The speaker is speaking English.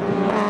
Yeah.